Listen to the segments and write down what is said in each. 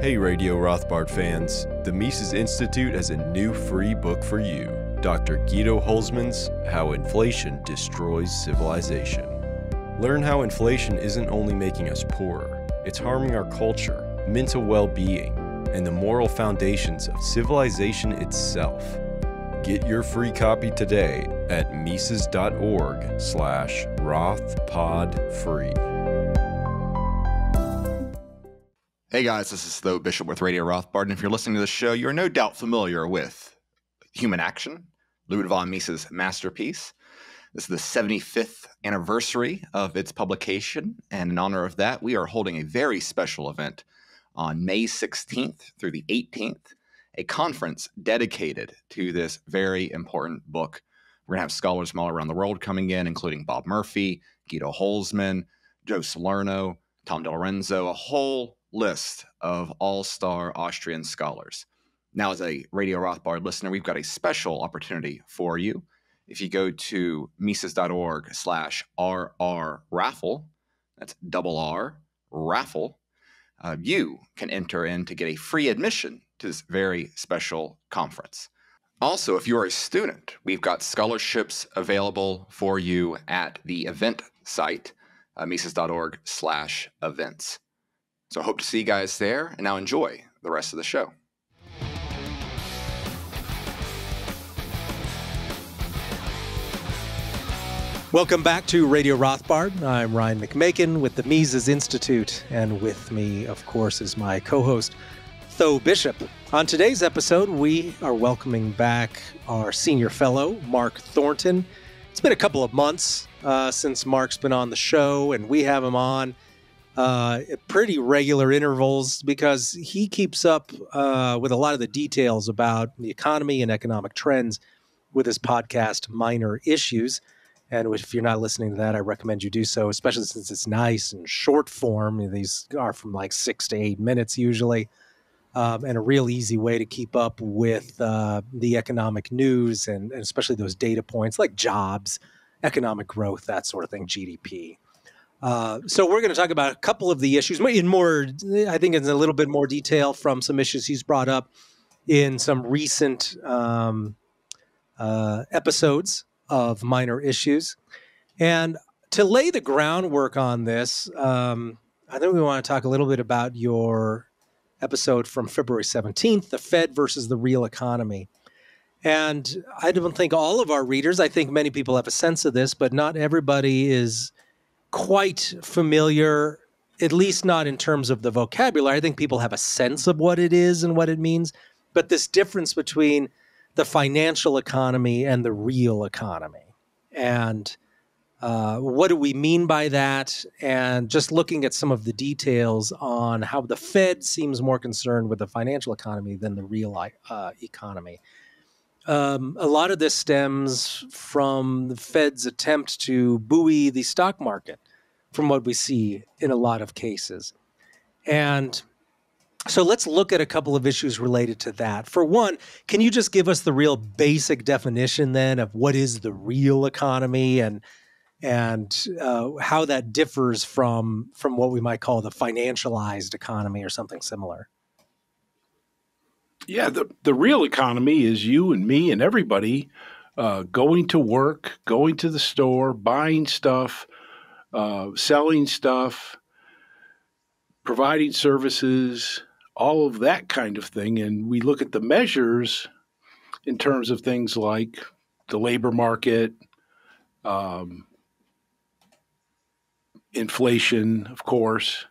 Hey, Radio Rothbard fans. The Mises Institute has a new free book for you Dr. Guido Hülsmann's How Inflation Destroys Civilization. Learn how inflation isn't only making us poorer, it's harming our culture, mental well being, and the moral foundations of civilization itself. Get your free copy today at mises.org slash rothpodfree. Hey guys, this is Tho Bishop with Radio Rothbard, and if you're listening to this show, you're no doubt familiar with Human Action, Ludwig von Mises' masterpiece. This is the 75th anniversary of its publication, and in honor of that, we are holding a very special event on May 16th through the 18th, a conference dedicated to this very important book. We're going to have scholars from all around the world coming in, including Bob Murphy, Guido Hülsmann, Joe Salerno, Tom DiLorenzo, a whole list of all star Austrian scholars. Now, as a Radio Rothbard listener, we've got a special opportunity for you. If you go to Mises.org slash RR raffle, that's double R raffle, uh, you can enter in to get a free admission to this very special conference. Also, if you're a student, we've got scholarships available for you at the event site, uh, Mises.org slash events. So I hope to see you guys there, and now enjoy the rest of the show. Welcome back to Radio Rothbard. I'm Ryan McMaken with the Mises Institute, and with me, of course, is my co host, Tho Bishop. On today's episode, we are welcoming back our senior fellow, Mark Thornton. It's been a couple of months uh, since Mark's been on the show, and we have him on uh, at pretty regular intervals because he keeps up uh, with a lot of the details about the economy and economic trends with his podcast, Minor Issues. And if you're not listening to that, I recommend you do so, especially since it's nice and short form. These are from like six to eight minutes usually, um, and a real easy way to keep up with uh, the economic news and, and especially those data points like jobs, economic growth, that sort of thing, GDP. Uh, so we're going to talk about a couple of the issues in more, I think, in a little bit more detail from some issues he's brought up in some recent um, uh, episodes of minor issues. And to lay the groundwork on this, um, I think we want to talk a little bit about your episode from February 17th, the Fed versus the real economy. And I don't think all of our readers, I think many people have a sense of this, but not everybody is quite familiar, at least not in terms of the vocabulary. I think people have a sense of what it is and what it means, but this difference between the financial economy and the real economy. And uh, what do we mean by that? And just looking at some of the details on how the Fed seems more concerned with the financial economy than the real uh, economy. Um, a lot of this stems from the Fed's attempt to buoy the stock market, from what we see in a lot of cases. And so let's look at a couple of issues related to that. For one, can you just give us the real basic definition then of what is the real economy and and uh, how that differs from from what we might call the financialized economy or something similar? Yeah, the, the real economy is you and me and everybody uh, going to work, going to the store, buying stuff, uh, selling stuff, providing services, all of that kind of thing. And we look at the measures in terms of things like the labor market, um, inflation, of course,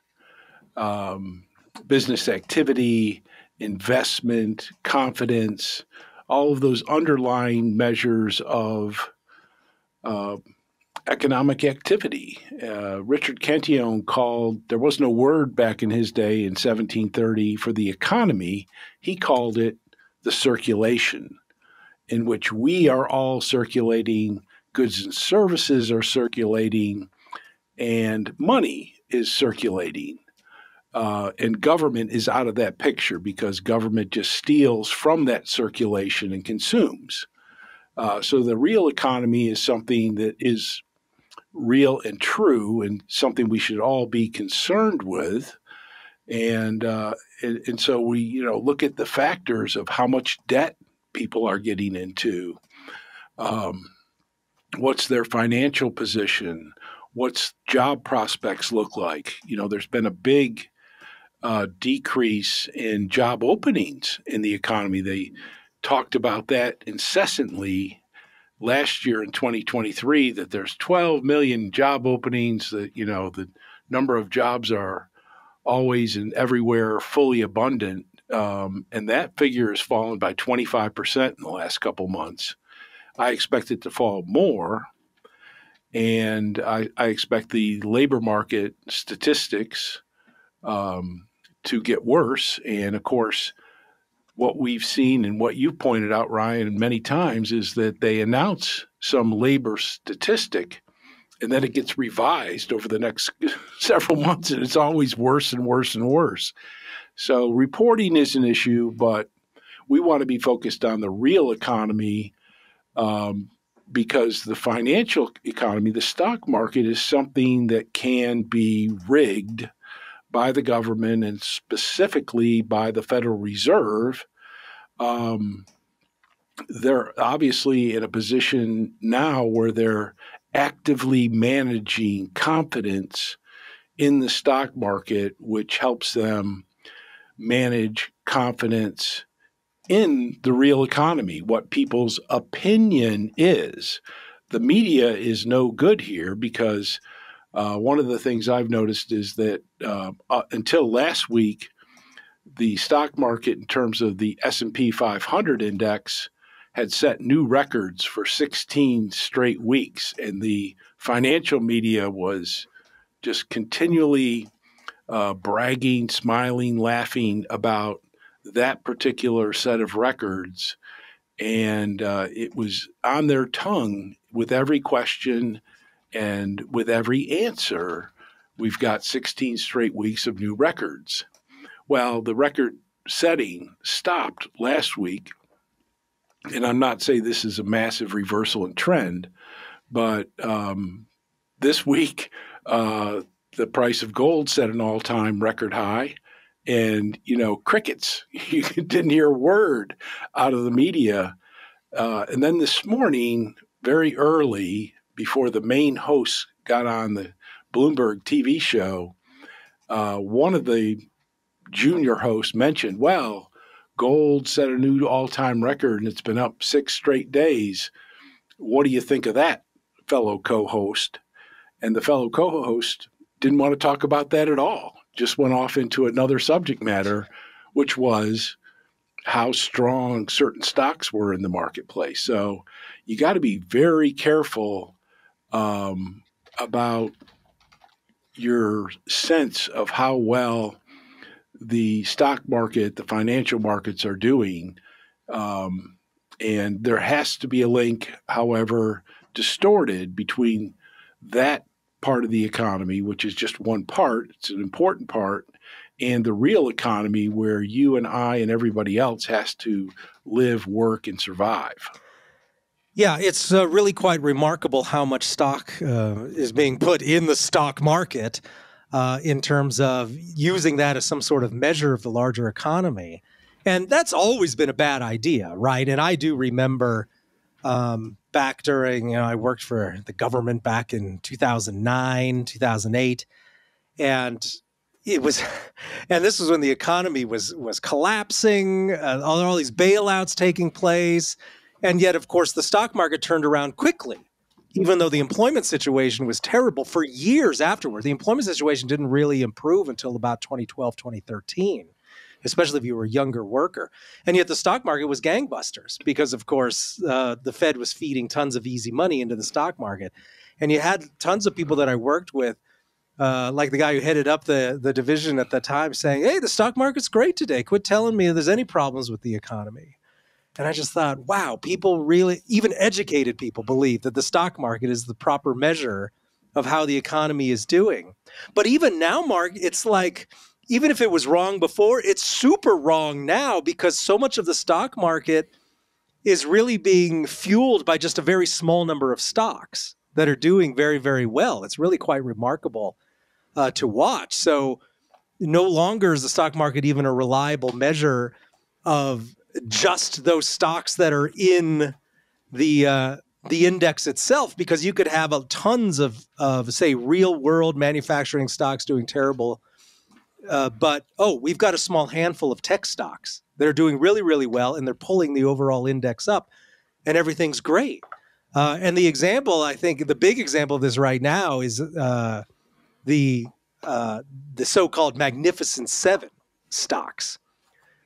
um, business activity, investment, confidence, all of those underlying measures of uh, economic activity. Uh, Richard Cantillon called, there was no word back in his day in 1730 for the economy. He called it the circulation, in which we are all circulating, goods and services are circulating, and money is circulating. Uh, and government is out of that picture because government just steals from that circulation and consumes. Uh, so the real economy is something that is real and true and something we should all be concerned with. And, uh, and and so we you know look at the factors of how much debt people are getting into. Um, what's their financial position? What's job prospects look like? You know, there's been a big uh, decrease in job openings in the economy. They talked about that incessantly last year in 2023 that there's 12 million job openings that you know the number of jobs are always and everywhere fully abundant um, and that figure has fallen by 25% in the last couple months i expect it to fall more and i, I expect the labor market statistics um, to get worse and of course what we've seen and what you've pointed out, Ryan, many times is that they announce some labor statistic and then it gets revised over the next several months and it's always worse and worse and worse. So reporting is an issue, but we want to be focused on the real economy um, because the financial economy, the stock market, is something that can be rigged by the government and specifically by the Federal Reserve, um, they're obviously in a position now where they're actively managing confidence in the stock market, which helps them manage confidence in the real economy, what people's opinion is. The media is no good here because uh, one of the things I've noticed is that uh, uh, until last week, the stock market, in terms of the S&P 500 index, had set new records for 16 straight weeks, and the financial media was just continually uh, bragging, smiling, laughing about that particular set of records. And uh, it was on their tongue with every question and with every answer, we've got 16 straight weeks of new records. Well, the record setting stopped last week. And I'm not saying this is a massive reversal in trend, but um, this week, uh, the price of gold set an all time record high. And, you know, crickets, you didn't hear a word out of the media. Uh, and then this morning, very early, before the main host got on the Bloomberg TV show, uh, one of the junior hosts mentioned, well, gold set a new all time record and it's been up six straight days. What do you think of that, fellow co host? And the fellow co host didn't want to talk about that at all, just went off into another subject matter, which was how strong certain stocks were in the marketplace. So you got to be very careful um, about your sense of how well the stock market, the financial markets are doing. Um, and there has to be a link, however distorted, between that part of the economy, which is just one part, it's an important part, and the real economy where you and I and everybody else has to live, work, and survive. Yeah, it's uh, really quite remarkable how much stock uh, is being put in the stock market uh, in terms of using that as some sort of measure of the larger economy. And that's always been a bad idea, right? And I do remember um, back during, you know, I worked for the government back in 2009, 2008. And it was, and this was when the economy was was collapsing, uh, all, all these bailouts taking place and yet, of course, the stock market turned around quickly, even though the employment situation was terrible for years afterward. The employment situation didn't really improve until about 2012, 2013 especially if you were a younger worker. And yet the stock market was gangbusters because, of course, uh, the Fed was feeding tons of easy money into the stock market. And you had tons of people that I worked with, uh, like the guy who headed up the, the division at the time, saying, Hey, the stock market's great today. Quit telling me there's any problems with the economy. And I just thought, wow, people really, even educated people, believe that the stock market is the proper measure of how the economy is doing. But even now, Mark, it's like, even if it was wrong before, it's super wrong now because so much of the stock market is really being fueled by just a very small number of stocks that are doing very, very well. It's really quite remarkable uh, to watch. So, no longer is the stock market even a reliable measure of just those stocks that are in the uh, the index itself because you could have a, tons of of say real world manufacturing stocks doing terrible. Uh, but oh we've got a small handful of tech stocks that are doing really really well and they're pulling the overall index up and everything's great. Uh, and the example i think the big example of this right now is uh, the uh, the so-called magnificent seven stocks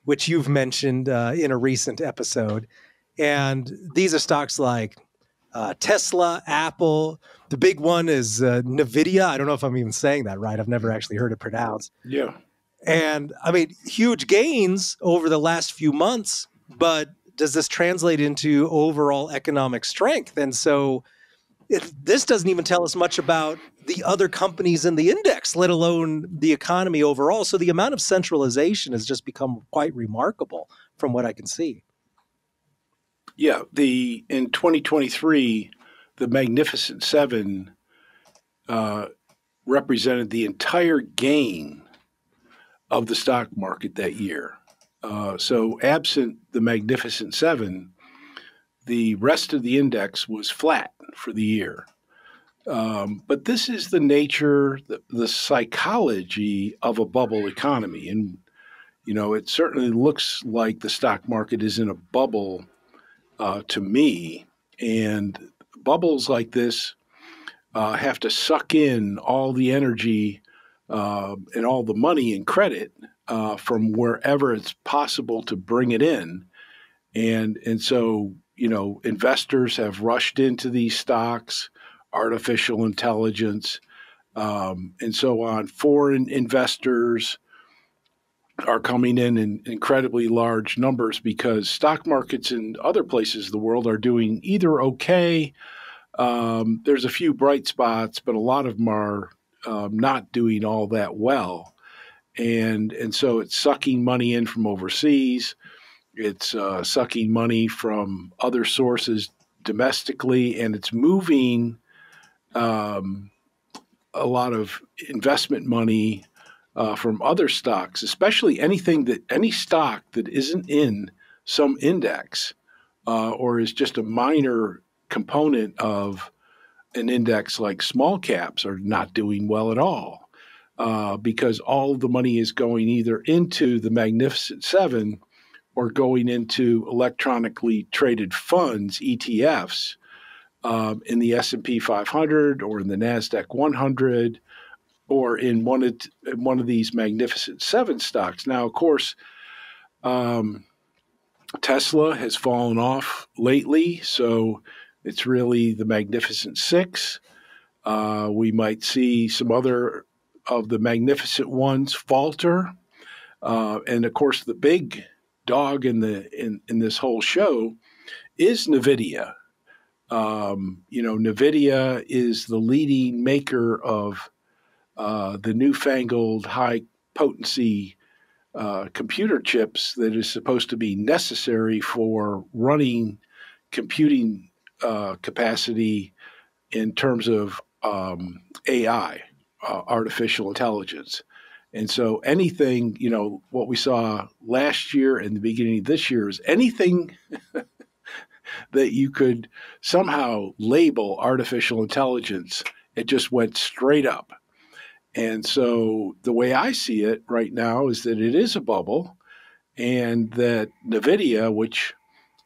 which you've mentioned uh, in a recent episode and these are stocks like uh, Tesla, Apple. The big one is uh, NVIDIA. I don't know if I'm even saying that right. I've never actually heard it pronounced. Yeah. And I mean, huge gains over the last few months, but does this translate into overall economic strength? And so it, this doesn't even tell us much about the other companies in the index, let alone the economy overall. So the amount of centralization has just become quite remarkable from what I can see. Yeah, the in 2023, the Magnificent Seven uh, represented the entire gain of the stock market that year. Uh, so, absent the Magnificent Seven, the rest of the index was flat for the year. Um, but this is the nature, the, the psychology of a bubble economy. And, you know, it certainly looks like the stock market is in a bubble uh, to me. And bubbles like this uh, have to suck in all the energy uh, and all the money and credit uh, from wherever it's possible to bring it in. And, and so, you know, investors have rushed into these stocks, artificial intelligence, um, and so on. Foreign investors, are coming in in incredibly large numbers because stock markets in other places of the world are doing either okay. Um, there's a few bright spots, but a lot of them are um, not doing all that well, and and so it's sucking money in from overseas. It's uh, sucking money from other sources domestically, and it's moving um, a lot of investment money uh, from other stocks, especially anything that any stock that isn't in some index uh, or is just a minor component of an index like small caps are not doing well at all uh, because all the money is going either into the Magnificent Seven or going into electronically traded funds, ETFs, um, in the S&P 500 or in the Nasdaq 100 or in one of one of these magnificent seven stocks. Now, of course, um, Tesla has fallen off lately, so it's really the magnificent six. Uh, we might see some other of the magnificent ones falter, uh, and of course, the big dog in the in, in this whole show is Nvidia. Um, you know, Nvidia is the leading maker of uh, the newfangled high potency uh, computer chips that is supposed to be necessary for running computing uh, capacity in terms of um, AI, uh, artificial intelligence. And so anything, you know, what we saw last year and the beginning of this year is anything that you could somehow label artificial intelligence, it just went straight up. And so the way I see it right now is that it is a bubble and that NVIDIA, which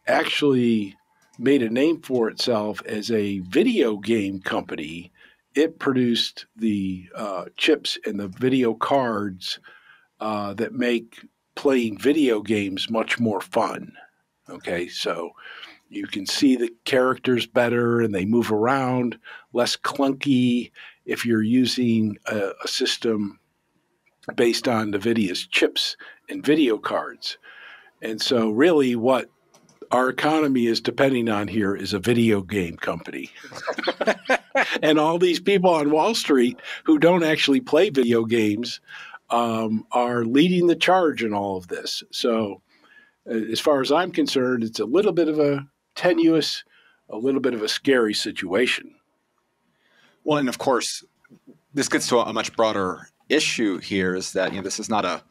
actually made a name for itself as a video game company, it produced the uh, chips and the video cards uh, that make playing video games much more fun. Okay, so you can see the characters better and they move around, less clunky if you're using a, a system based on NVIDIA's chips and video cards. And so, really, what our economy is depending on here is a video game company. and all these people on Wall Street who don't actually play video games um, are leading the charge in all of this. So, uh, as far as I'm concerned, it's a little bit of a tenuous, a little bit of a scary situation. Well, and of course, this gets to a much broader issue here is that you know this is not a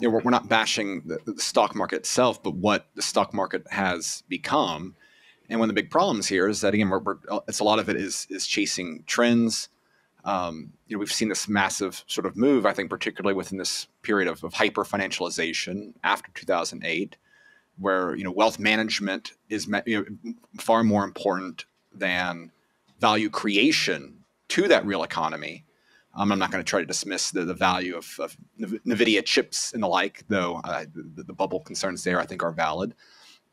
you know, we're, we're not bashing the, stock market itself, but what the stock market has become. And one of the big problems here is that again, we're, we're, it's a lot of it is is chasing trends. Um, you know, we've seen this massive sort of move. I think, particularly within this period of, of hyper financialization after 2008, where you know wealth management is you know, far more important than value creation to that real economy. Um, I'm not going to try to dismiss the, the value of, of, NVIDIA chips and the like, though uh, the, the, bubble concerns there I think are valid.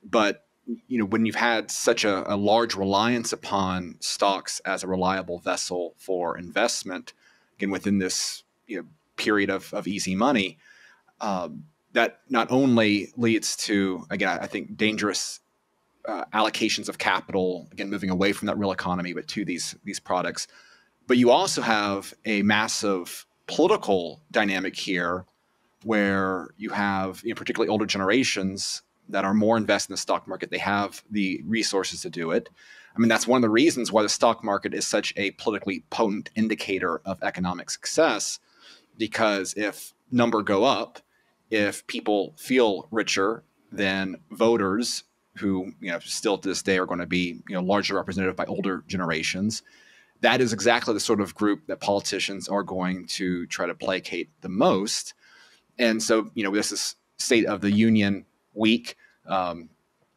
But you know, when you've had such a, a, large reliance upon stocks as a reliable vessel for investment, again within this you know, period of, of easy money, um, that not only leads to again I think dangerous uh, allocations of capital, again moving away from that real economy, but to these these products but you also have a massive political dynamic here where you have, you know, particularly older generations that are more invested in the stock market. They have the resources to do it. I mean, that's one of the reasons why the stock market is such a politically potent indicator of economic success. Because if number go up, if people feel richer, then voters who you know still to this day are going to be you know largely represented by older generations that is exactly the sort of group that politicians are going to try to placate the most. And so, you know, this is State of the Union week. Um,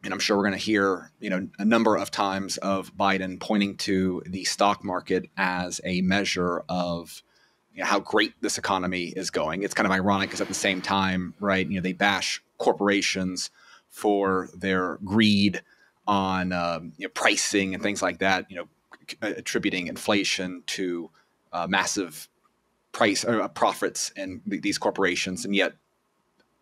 and I'm sure we're going to hear, you know, a number of times of Biden pointing to the stock market as a measure of you know, how great this economy is going. It's kind of ironic because at the same time, right, you know, they bash corporations for their greed on um, you know, pricing and things like that. You know, attributing inflation to uh, massive price uh, profits th- these corporations, and yet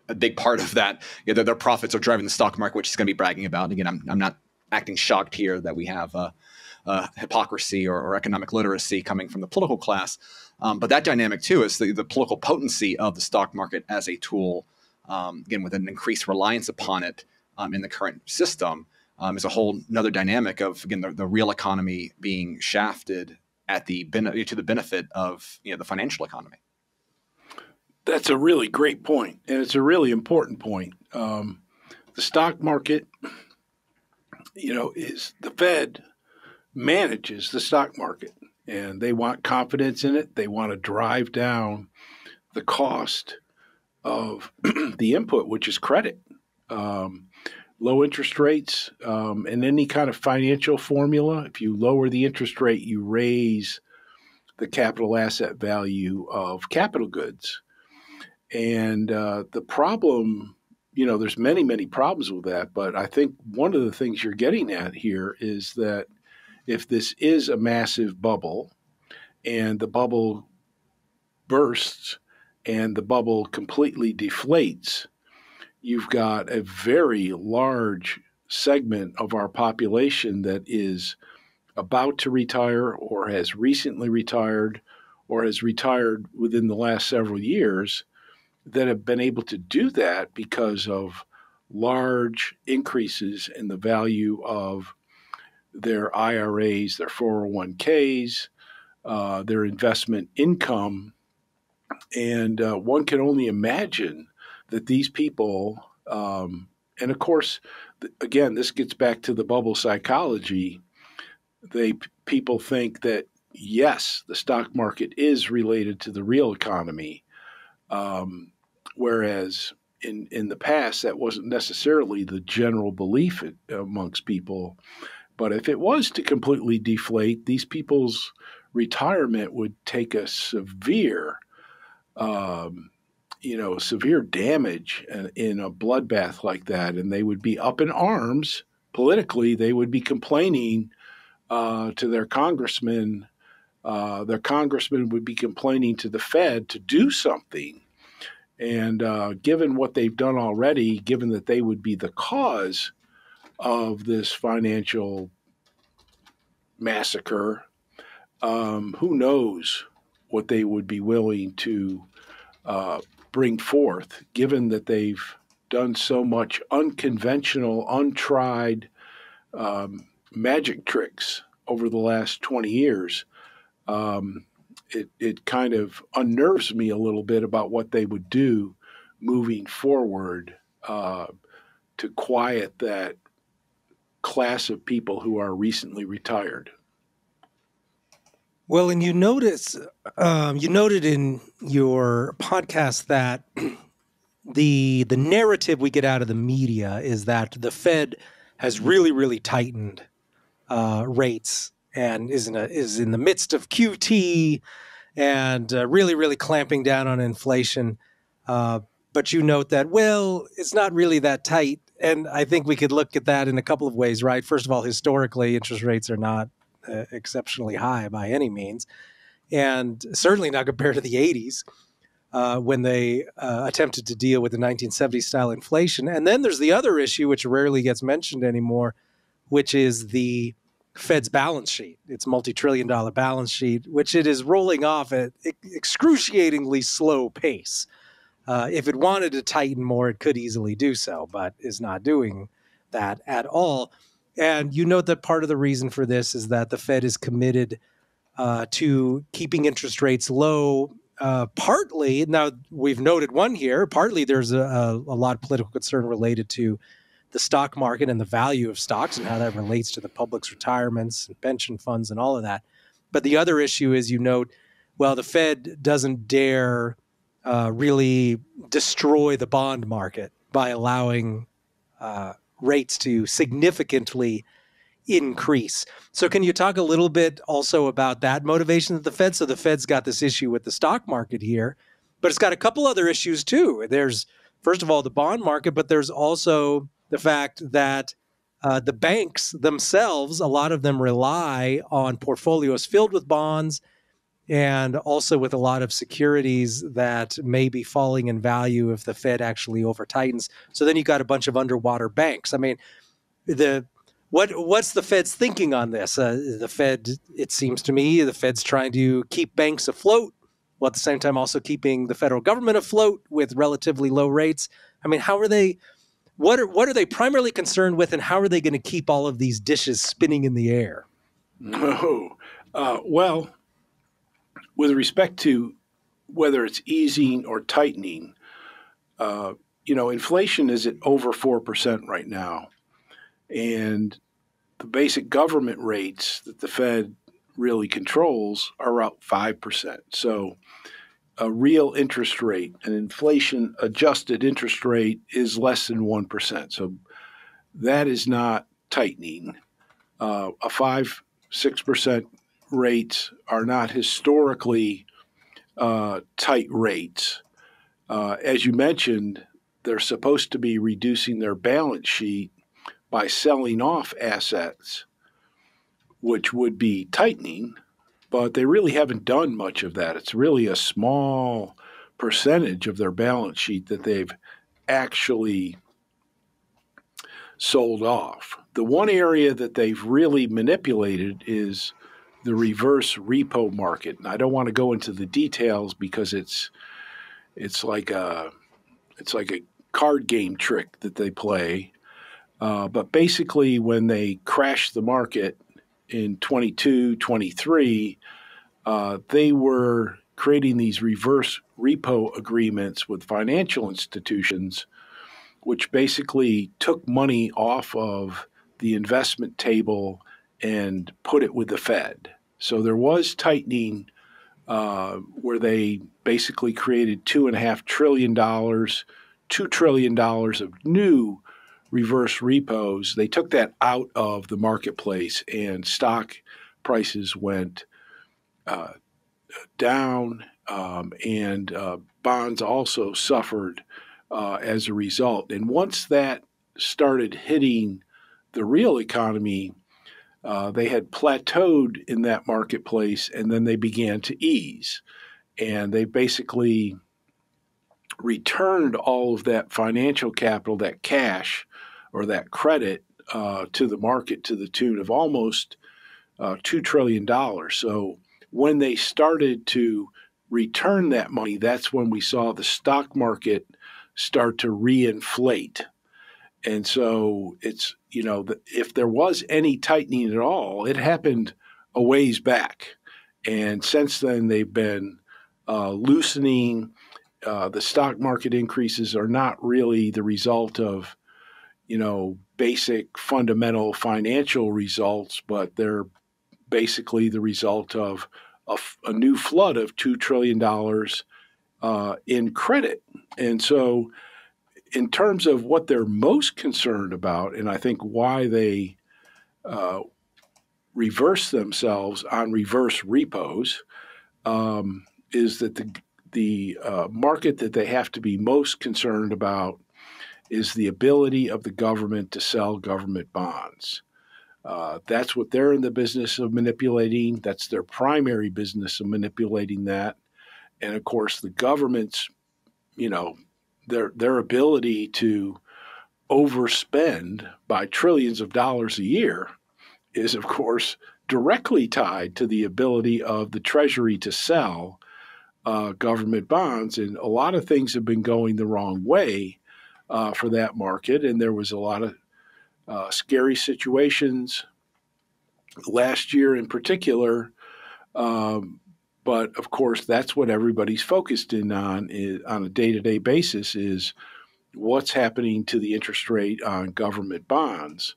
a big part of that, you know, their, profits are driving the stock market, which is going to be bragging about. And again, I'm, I'm not acting shocked here that we have uh, uh, hypocrisy or, or, economic literacy coming from the political class. Um, but that dynamic too is the, the, political potency of the stock market as a tool, um, again, with an increased reliance upon it um, in the current system um, is a whole another dynamic of again the, the real economy being shafted at the to the benefit of you know the financial economy. That's a really great point, and it's a really important point. Um, the stock market, you know, is the Fed manages the stock market, and they want confidence in it. They want to drive down the cost of the input, which is credit. Um, low interest rates um, and any kind of financial formula. If you lower the interest rate, you raise the capital asset value of capital goods. And uh, the problem, you know, there's many, many problems with that. But I think one of the things you're getting at here is that if this is a massive bubble and the bubble bursts and the bubble completely deflates, you've got a very large segment of our population that is about to retire or has recently retired or has retired within the last several years that have been able to do that because of large increases in the value of their IRAs, their 401ks, uh, their investment income. And uh, one can only imagine that these people, um, and of course, again, this gets back to the bubble psychology. They people think that yes, the stock market is related to the real economy, um, whereas in in the past that wasn't necessarily the general belief amongst people. But if it was to completely deflate, these people's retirement would take a severe um, you know, severe damage in a bloodbath like that, and they would be up in arms politically. They would be complaining uh, to their congressman. Uh, their congressman would be complaining to the Fed to do something. And uh, given what they've done already, given that they would be the cause of this financial massacre, um, who knows what they would be willing to uh, bring forth, given that they've done so much unconventional, untried um, magic tricks over the last 20 years. Um, it it kind of unnerves me a little bit about what they would do moving forward uh, to quiet that class of people who are recently retired. Well, and you notice, um, you noted in your podcast that the the narrative we get out of the media is that the Fed has really, really tightened uh, rates and is in a, is in the midst of QT and uh, really, really clamping down on inflation. Uh, but you note that well, it's not really that tight, and I think we could look at that in a couple of ways, right? First of all, historically, interest rates are not uh, exceptionally high by any means, and certainly not compared to the 80s uh, when they uh, attempted to deal with the 1970s style inflation. And then there's the other issue, which rarely gets mentioned anymore, which is the Fed's balance sheet, its multi trillion dollar balance sheet, which it is rolling off at excruciatingly slow pace. Uh, if it wanted to tighten more, it could easily do so, but is not doing that at all. And you note that part of the reason for this is that the Fed is committed uh, to keeping interest rates low. Uh, partly, now we've noted one here, partly there's a, a, a, lot of political concern related to the stock market and the value of stocks and how that relates to the public's retirements and pension funds and all of that. But the other issue is you note, well, the Fed doesn't dare uh, really destroy the bond market by allowing uh, rates to significantly increase. So, can you talk a little bit also about that motivation of the Fed? So, the Fed's got this issue with the stock market here, but it's got a couple other issues too. There's, first of all, the bond market, but there's also the fact that uh, the banks themselves, a lot of them rely on portfolios filled with bonds and also with a lot of securities that may be falling in value if the Fed actually over tightens. So then you got a bunch of underwater banks. I mean, the what what's the Fed's thinking on this? Uh, the Fed, it seems to me, the Fed's trying to keep banks afloat, while at the same time also keeping the federal government afloat with relatively low rates. I mean, how are they? What are what are they primarily concerned with, and how are they going to keep all of these dishes spinning in the air? Oh, uh, well, with respect to whether it's easing or tightening, uh, you know, inflation is at over 4% right now. And the basic government rates that the Fed really controls are up 5%. So a real interest rate, an inflation adjusted interest rate, is less than 1%. So that is not tightening. Uh, a 5 6% rates are not historically uh, tight rates. Uh, as you mentioned, they're supposed to be reducing their balance sheet by selling off assets, which would be tightening, but they really haven't done much of that. It's really a small percentage of their balance sheet that they've actually sold off. The one area that they've really manipulated is the reverse repo market. And I don't want to go into the details because it's it's like a it's like a card game trick that they play. Uh, but basically, when they crashed the market in 22, 23, uh, they were creating these reverse repo agreements with financial institutions, which basically took money off of the investment table and put it with the Fed. So there was tightening uh, where they basically created two and a half trillion dollars, two trillion dollars of new reverse repos. They took that out of the marketplace, and stock prices went uh, down, um, and uh, bonds also suffered uh, as a result. And once that started hitting the real economy, uh, they had plateaued in that marketplace and then they began to ease. And they basically returned all of that financial capital, that cash or that credit uh, to the market to the tune of almost uh, $2 trillion. So when they started to return that money, that's when we saw the stock market start to reinflate. And so it's, you know, if there was any tightening at all, it happened a ways back. And since then, they've been uh, loosening. Uh, the stock market increases are not really the result of, you know, basic fundamental financial results, but they're basically the result of a, new flood of $2 trillion uh, in credit. And so, in terms of what they're most concerned about, and I think why they uh, reverse themselves on reverse repos, um, is that the the uh, market that they have to be most concerned about is the ability of the government to sell government bonds. Uh, that's what they're in the business of manipulating. That's their primary business of manipulating that. And of course, the government's, you know, their their ability to overspend by trillions of dollars a year is, of course, directly tied to the ability of the Treasury to sell uh, government bonds. And a lot of things have been going the wrong way uh, for that market. And there was a lot of uh, scary situations last year in particular. Um, but of course, that's what everybody's focused in on is, on a day to day basis is what's happening to the interest rate on government bonds.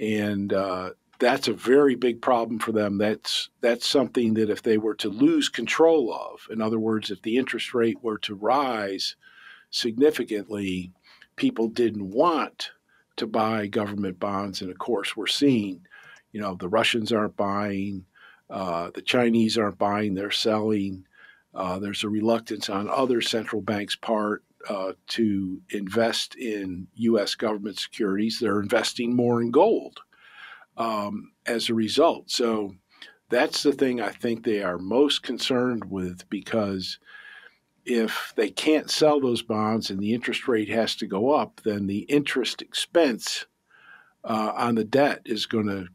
And uh, that's a very big problem for them. That's that's something that if they were to lose control of, in other words, if the interest rate were to rise significantly, people didn't want to buy government bonds. And of course, we're seeing, you know, the Russians aren't buying, uh, the Chinese aren't buying, they're selling. Uh, there's a reluctance on other central banks' part uh, to invest in U.S. government securities. They're investing more in gold um, as a result. So that's the thing I think they are most concerned with because if they can't sell those bonds and the interest rate has to go up, then the interest expense uh, on the debt is going to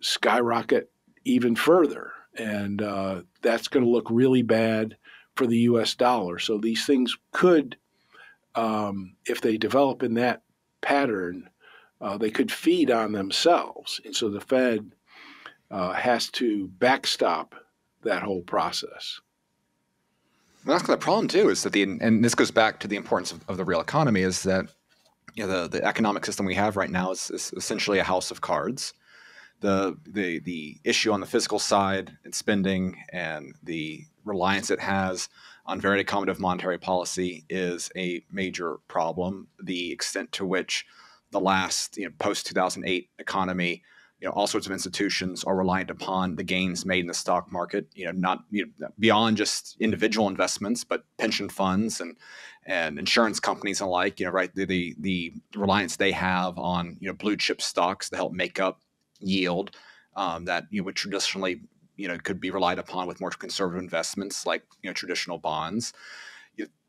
skyrocket even further. And uh, that's going to look really bad for the US dollar. So these things could, um, if they develop in that pattern, uh, they could feed on themselves. And so the Fed uh, has to backstop that whole process. That's the problem too. Is that the and this goes back to the importance of, of the real economy. Is that you know, the the economic system we have right now is, is essentially a house of cards. The the the issue on the fiscal side and spending and the reliance it has on very accommodative monetary policy is a major problem. The extent to which the last you know, post 2008 economy you know all sorts of institutions are reliant upon the gains made in the stock market you know not you know, beyond just individual investments but pension funds and and insurance companies and like you know right the, the the reliance they have on you know blue chip stocks to help make up yield um, that you know would traditionally you know could be relied upon with more conservative investments like you know traditional bonds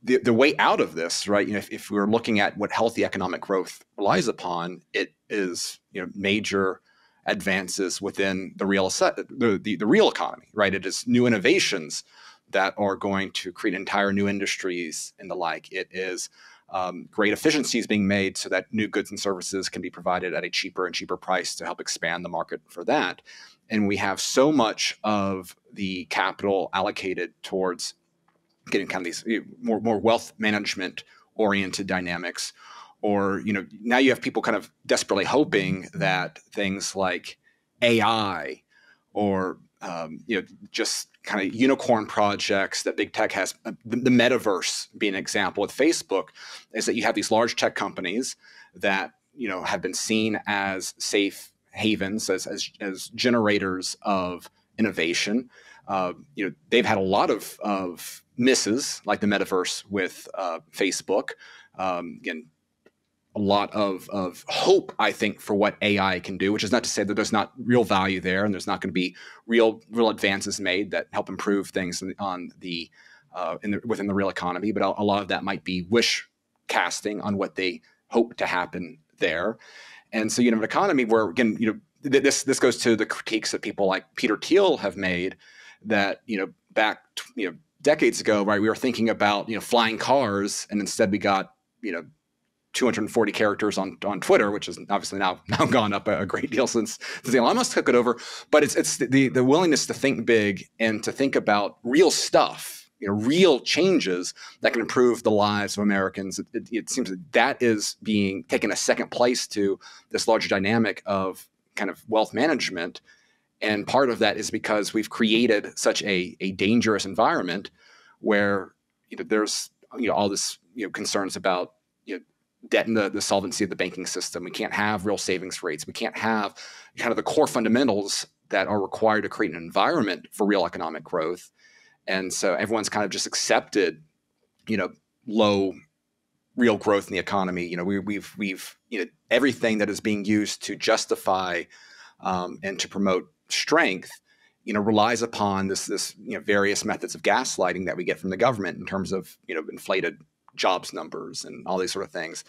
the, the way out of this, right? You know, if, if we're looking at what healthy economic growth relies upon, it is you know major advances within the real the, the, the real economy, right? It is new innovations that are going to create entire new industries and the like. It is um, great efficiencies being made so that new goods and services can be provided at a cheaper and cheaper price to help expand the market for that. And we have so much of the capital allocated towards getting kind of these more more wealth management oriented dynamics or you know now you have people kind of desperately hoping that things like AI or um, you know just kind of unicorn projects that big tech has uh, the, the, metaverse being an example with Facebook is that you have these large tech companies that you know have been seen as safe havens as as, as generators of innovation. Uh, you know they've had a lot of of misses like the metaverse with uh, Facebook. Um, again, a lot of, of hope, I think, for what AI can do, which is not to say that there's not real value there and there's not going to be real real advances made that help improve things on the, uh, the within the real economy. But a, a, lot of that might be wish casting on what they hope to happen there. And so you know, an economy where again, you know, this this goes to the critiques that people like Peter Thiel have made that you know back you know decades ago, right? We were thinking about you know flying cars, and instead we got you know 240 characters on on Twitter, which is obviously now now gone up a, a great deal since, Elon Musk took it over. But it's it's the the willingness to think big and to think about real stuff, you know, real changes that can improve the lives of Americans. It, it, it seems that that is being taken a second place to this larger dynamic of kind of wealth management. And part of that is because we've created such a, a dangerous environment where you know, there's you know all this you know concerns about debt and the, the solvency of the banking system. We can't have real savings rates. We can't have kind of the core fundamentals that are required to create an environment for real economic growth. And so everyone's kind of just accepted, you know, low real growth in the economy. You know, we, we've we've you know everything that is being used to justify um, and to promote strength you know relies upon this this you know various methods of gaslighting that we get from the government in terms of you know inflated jobs numbers and all these sort of things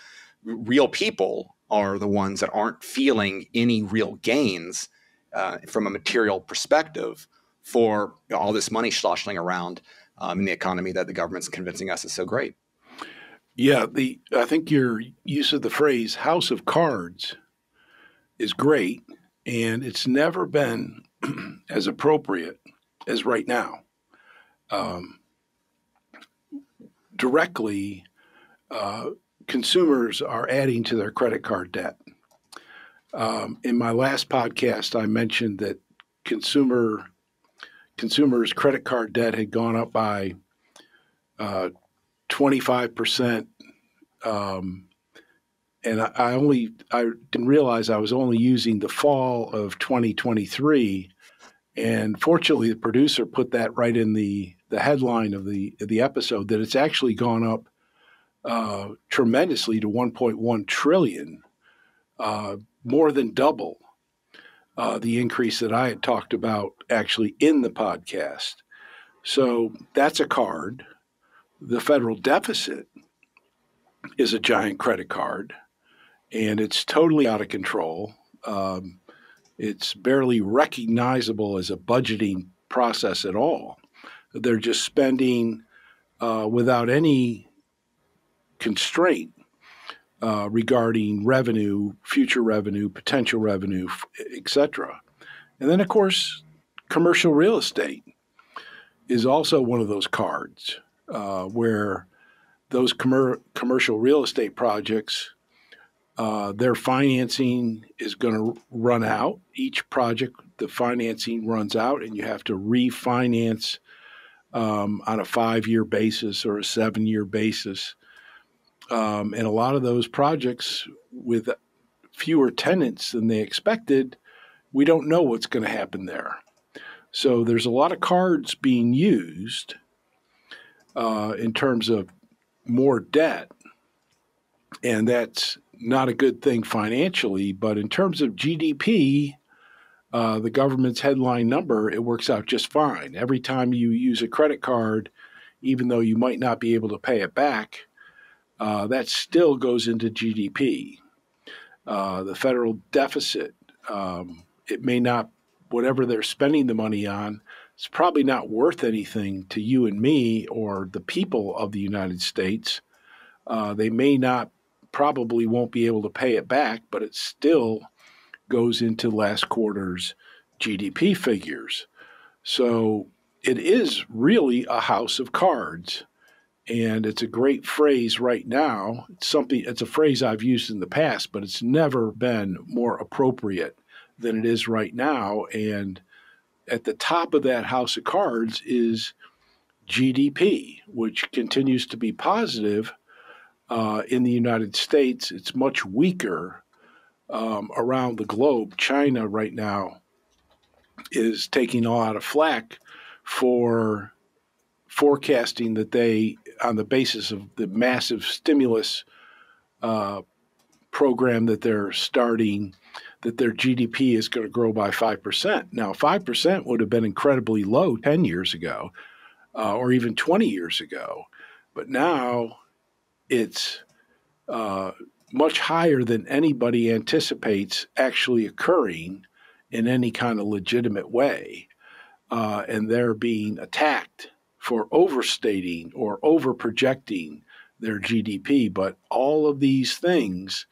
real people are the ones that aren't feeling any real gains uh, from a material perspective for you know, all this money sloshing around um, in the economy that the government's convincing us is so great. Yeah, the I think your use of the phrase "house of cards" is great, and it's never been as appropriate as right now. Um, directly, uh, consumers are adding to their credit card debt. Um, in my last podcast, I mentioned that consumer consumers' credit card debt had gone up by uh, 25%. Um, and I, I only I didn't realize I was only using the fall of 2023 and fortunately, the producer put that right in the, the headline of the the episode that it's actually gone up uh, tremendously to 1.1 trillion, uh, more than double uh, the increase that I had talked about actually in the podcast. So that's a card. The federal deficit is a giant credit card, and it's totally out of control. Um, it's barely recognizable as a budgeting process at all. They're just spending uh, without any constraint uh, regarding revenue, future revenue, potential revenue, etc. And then, of course, commercial real estate is also one of those cards uh, where those commer- commercial real estate projects uh, their financing is going to run out. Each project, the financing runs out, and you have to refinance um, on a five year basis or a seven year basis. Um, and a lot of those projects with fewer tenants than they expected, we don't know what's going to happen there. So there's a lot of cards being used uh, in terms of more debt. And that's not a good thing financially, but in terms of GDP, uh, the government's headline number, it works out just fine. Every time you use a credit card, even though you might not be able to pay it back, uh, that still goes into GDP. Uh, the federal deficit, um, it may not, whatever they're spending the money on, it's probably not worth anything to you and me or the people of the United States. Uh, they may not probably won't be able to pay it back, but it still goes into last quarter's GDP figures. So it is really a house of cards. And it's a great phrase right now. It's something it's a phrase I've used in the past, but it's never been more appropriate than it is right now. And at the top of that house of cards is GDP, which continues to be positive uh, in the United States. It's much weaker um, around the globe. China right now is taking a lot of flack for forecasting that they, on the basis of the massive stimulus uh, program that they're starting, that their GDP is going to grow by 5%. Now, 5% would have been incredibly low 10 years ago uh, or even 20 years ago. But now it's uh, much higher than anybody anticipates actually occurring in any kind of legitimate way. Uh, and they're being attacked for overstating or over projecting their GDP. But all of these things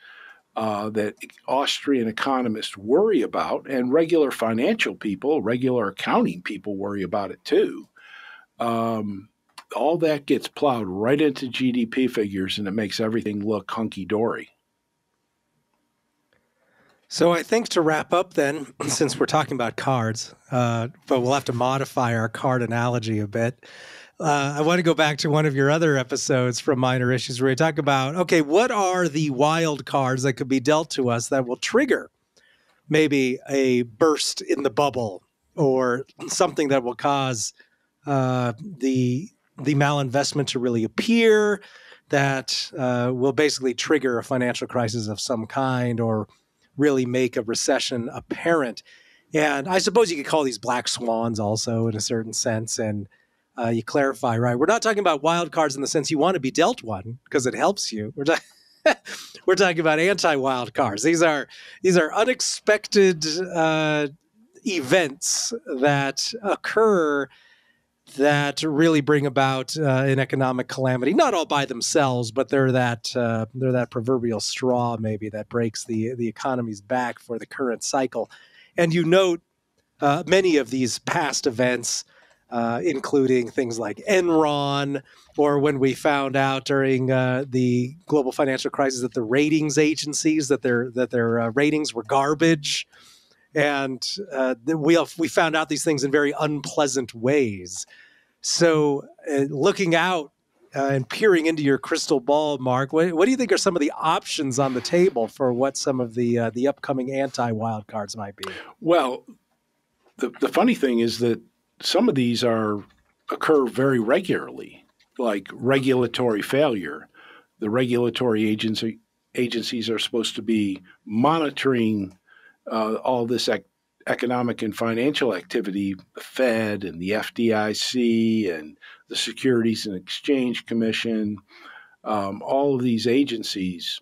uh, that Austrian economists worry about, and regular financial people, regular accounting people worry about it too. Um, all that gets plowed right into GDP figures, and it makes everything look hunky dory. So I think to wrap up, then, since we're talking about cards, uh, but we'll have to modify our card analogy a bit. Uh, I want to go back to one of your other episodes from Minor Issues where you talk about okay, what are the wild cards that could be dealt to us that will trigger maybe a burst in the bubble or something that will cause uh, the the malinvestment to really appear, that uh, will basically trigger a financial crisis of some kind or really make a recession apparent. And I suppose you could call these black swans also in a certain sense. And uh, you clarify, right? We're not talking about wild cards in the sense you want to be dealt one because it helps you. We're, ta- we're talking about anti-wild cards. These are these are unexpected uh, events that occur that really bring about uh, an economic calamity. Not all by themselves, but they're that uh, they're that proverbial straw maybe that breaks the the economy's back for the current cycle. And you note uh, many of these past events uh, including things like Enron, or when we found out during uh, the global financial crisis that the ratings agencies that their that their uh, ratings were garbage, and uh, we we found out these things in very unpleasant ways. So, uh, looking out uh, and peering into your crystal ball, Mark, what, what, do you think are some of the options on the table for what some of the uh, the upcoming anti wild cards might be? Well, the the funny thing is that some of these are occur very regularly, like regulatory failure. The regulatory agency agencies are supposed to be monitoring uh, all this ec- economic and financial activity, the Fed and the FDIC and the Securities and Exchange Commission, um, all of these agencies,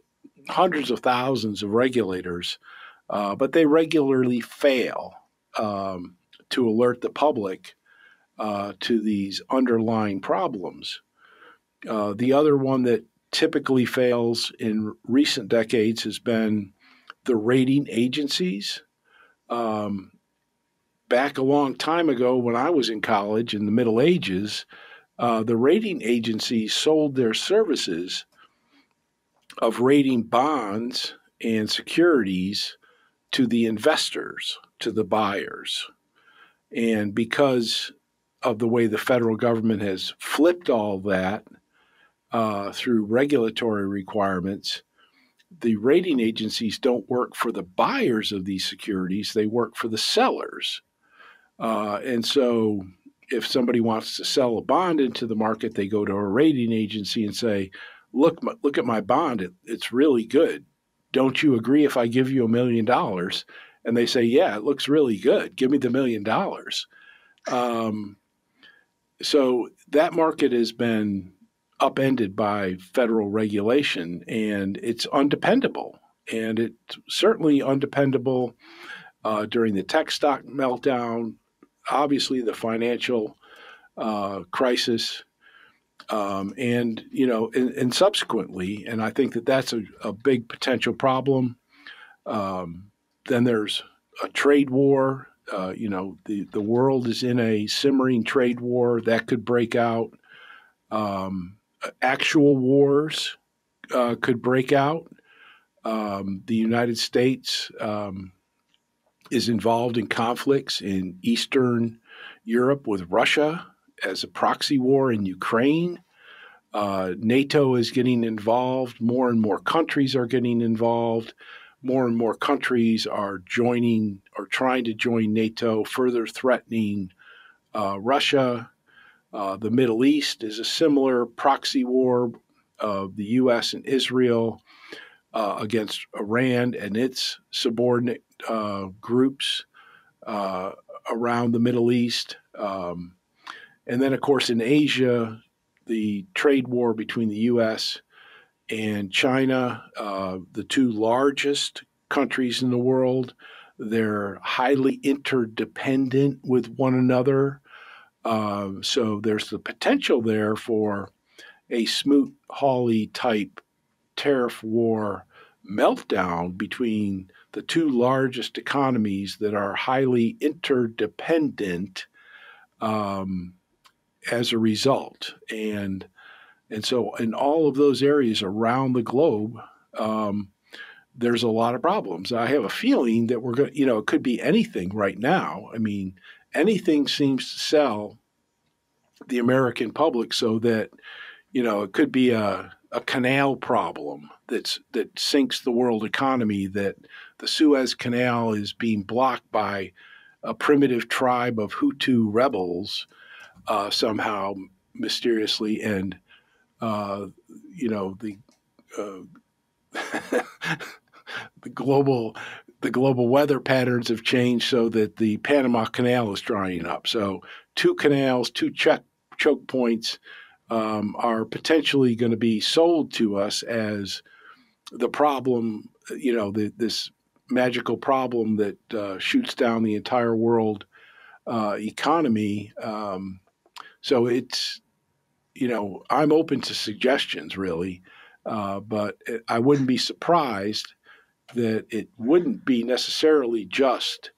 hundreds of thousands of regulators, uh, but they regularly fail. Um, to alert the public uh, to these underlying problems. Uh, the other one that typically fails in recent decades has been the rating agencies. Um, back a long time ago, when I was in college in the Middle Ages, uh, the rating agencies sold their services of rating bonds and securities to the investors, to the buyers. And because of the way the federal government has flipped all that uh, through regulatory requirements, the rating agencies don't work for the buyers of these securities, they work for the sellers. Uh, and so if somebody wants to sell a bond into the market, they go to a rating agency and say, look, look at my bond. It, it's really good. Don't you agree if I give you a million dollars? and they say, "Yeah, it looks really good. Give me the million dollars." Um, so that market has been upended by federal regulation, and it's undependable. And it's certainly undependable uh, during the tech stock meltdown. Obviously, the financial uh, crisis, um, and you know, and, and, subsequently, and I think that that's a, a big potential problem. Um, then there's a trade war. Uh, you know, the, the world is in a simmering trade war that could break out. Um, actual wars uh, could break out. Um, the United States um, is involved in conflicts in Eastern Europe with Russia as a proxy war in Ukraine. Uh, NATO is getting involved. More and more countries are getting involved more and more countries are joining or trying to join NATO, further threatening uh, Russia. Uh, the Middle East is a similar proxy war of the U.S. and Israel uh, against Iran and its subordinate uh, groups uh, around the Middle East. Um, and then, of course, in Asia, the trade war between the U.S and China, uh, the two largest countries in the world. They're highly interdependent with one another. Uh, so there's the potential there for a Smoot Hawley type tariff war meltdown between the two largest economies that are highly interdependent um, as a result. And and so in all of those areas around the globe, um, there's a lot of problems. I have a feeling that we're going to, you know, it could be anything right now. I mean, anything seems to sell the American public so that, you know, it could be a, a canal problem that's that sinks the world economy, that the Suez Canal is being blocked by a primitive tribe of Houthi rebels uh, somehow mysteriously, and uh, you know the uh, the global the global weather patterns have changed so that the Panama Canal is drying up. So two canals, two check, choke points um, are potentially going to be sold to us as the problem. You know, the, this magical problem that uh, shoots down the entire world uh, economy. Um, so it's, you know, I'm open to suggestions really, uh, but I wouldn't be surprised that it wouldn't be necessarily just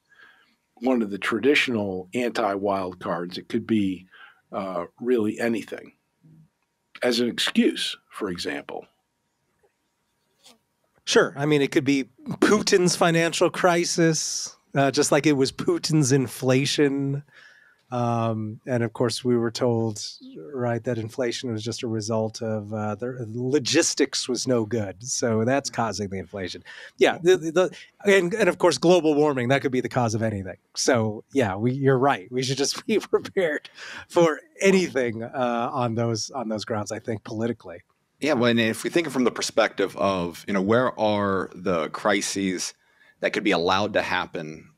one of the traditional anti wild cards. It could be uh, really anything as an excuse, for example. Sure. I mean, it could be Putin's financial crisis, uh, just like it was Putin's inflation. Um, and of course, we were told, right, that inflation was just a result of uh, the logistics was no good. So that's causing the inflation. Yeah. The, the, and, and of course, global warming, that could be the cause of anything. So, yeah, we, you're right. We should just be prepared for anything uh, on those on those grounds, I think, politically. Yeah, well, if we think from the perspective of, you know, where are the crises that could be allowed to happen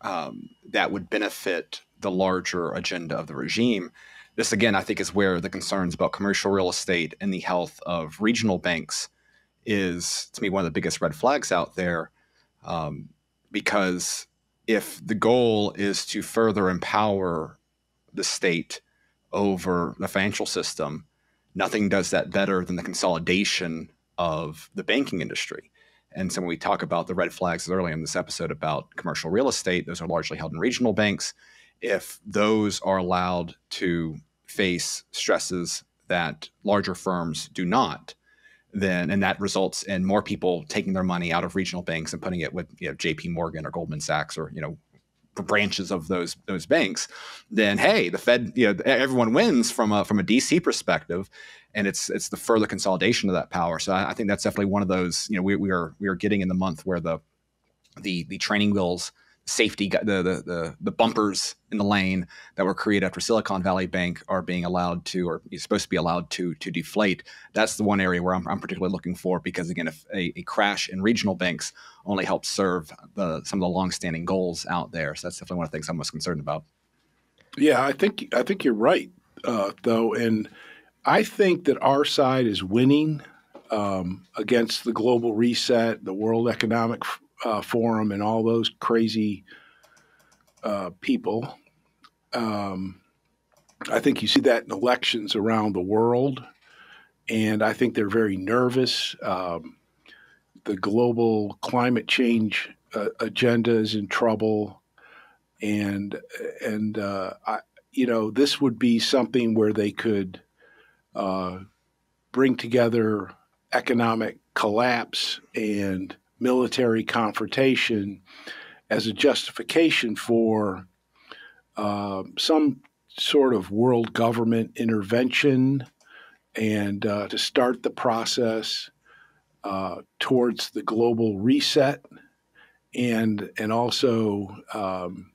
um, that would benefit the larger agenda of the regime? This, again, I think is where the concerns about commercial real estate and the health of regional banks is, to me, one of the biggest red flags out there. Um, because if the goal is to further empower the state over the financial system, nothing does that better than the consolidation of the banking industry. And so when we talk about the red flags earlier in this episode about commercial real estate, those are largely held in regional banks. If those are allowed to face stresses that larger firms do not, then and that results in more people taking their money out of regional banks and putting it with you know, J.P. Morgan or Goldman Sachs or you know branches of those those banks, then hey, the Fed, you know, everyone wins from a from a DC perspective, and it's it's the further consolidation of that power. So I, I think that's definitely one of those. You know, we, we are we are getting in the month where the the the training wheels safety the, the the the bumpers in the lane that were created after Silicon Valley Bank are being allowed to or is supposed to be allowed to to deflate. That's the one area where I'm, I'm particularly looking for because again, if a, a, crash in regional banks only helps serve the, some of the longstanding goals out there, so that's definitely one of the things I'm most concerned about. Yeah, I think I think you're right uh, though, and I think that our side is winning um, against the global reset, the World Economic uh, Forum and all those crazy uh, people. Um, I think you see that in elections around the world, and I think they're very nervous. Um, the global climate change uh, agenda is in trouble, and and uh, I, you know this would be something where they could uh, bring together economic collapse and military confrontation as a justification for uh, some sort of world government intervention and uh, to start the process uh, towards the global reset and and also um,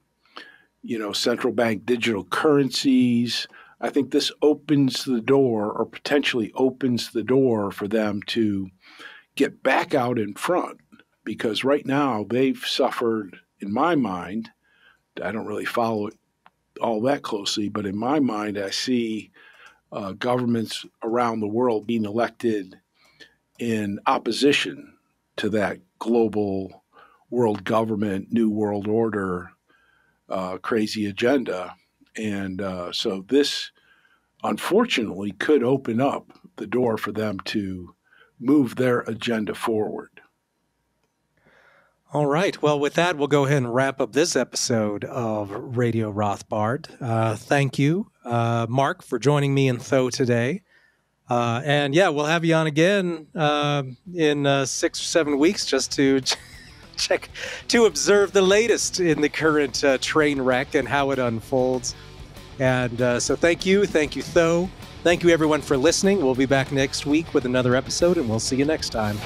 you know central bank digital currencies. I think this opens the door or potentially opens the door for them to get back out in front because right now they've suffered, in my mind, I don't really follow it all that closely, but in my mind, I see uh, governments around the world being elected in opposition to that global world government, new world order, uh, crazy agenda. And uh, so this, unfortunately, could open up the door for them to move their agenda forward. All right. Well, with that, we'll go ahead and wrap up this episode of Radio Rothbard. Uh, thank you, uh, Mark, for joining me and Tho today. Uh, and yeah, we'll have you on again uh, in uh, six or seven weeks just to check, to observe the latest in the current uh, train wreck and how it unfolds. And so thank you. Thank you, Tho. Thank you, everyone, for listening. We'll be back next week with another episode, and we'll see you next time.